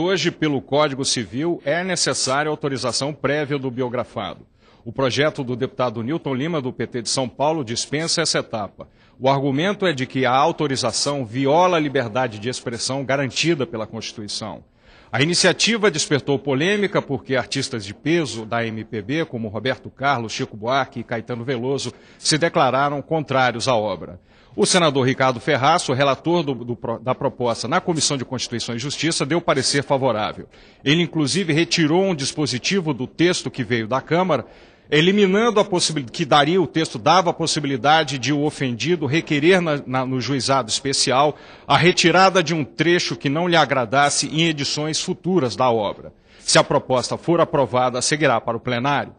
Hoje, pelo Código Civil, é necessária autorização prévia do biografado. O projeto do deputado Newton Lima, do PT de São Paulo, dispensa essa etapa. O argumento é de que a autorização viola a liberdade de expressão garantida pela Constituição. A iniciativa despertou polêmica porque artistas de peso da MPB, como Roberto Carlos, Chico Buarque e Caetano Veloso, se declararam contrários à obra. O senador Ricardo Ferraço, relator do, do, da proposta na Comissão de Constituição e Justiça, deu parecer favorável. Ele, inclusive, retirou um dispositivo do texto que veio da Câmara, eliminando a possibilidade, que daria, o texto dava a possibilidade de o ofendido requerer na, na, no juizado especial a retirada de um trecho que não lhe agradasse em edições futuras da obra. Se a proposta for aprovada, seguirá para o plenário.